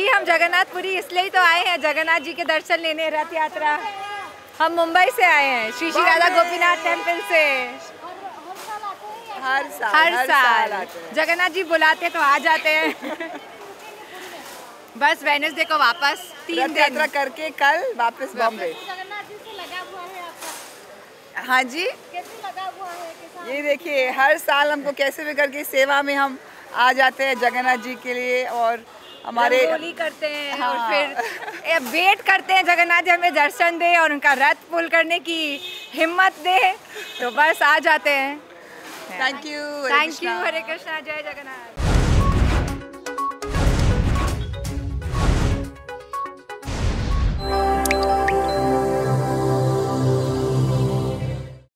जी हम जगन्नाथपुरी इसलिए तो आए हैं जगन्नाथ जी के दर्शन लेने रथ यात्रा। हम मुंबई से आए हैं श्री श्री राधा गोपीनाथ टेंपल से। हर साल हर साल। जगन्नाथ जी बुलाते तो आ जाते हैं। बस वेनसडे को वापस तीन दिन। यात्रा करके कल वापस बॉम्बे। जगन्नाथ जी से लगा हुआ है हाँ जी। लगा हुआ है ये देखिए हर साल हमको कैसे भी करके सेवा में हम आ जाते हैं जगन्नाथ जी के लिए और हमारे होली करते हैं हाँ। और। फिर वेट करते हैं जगन्नाथ जी हमें दर्शन दे और उनका रथ पुल करने की हिम्मत दे तो बस आ जाते हैं thank you thank you Hare Krishna जय जगन्नाथ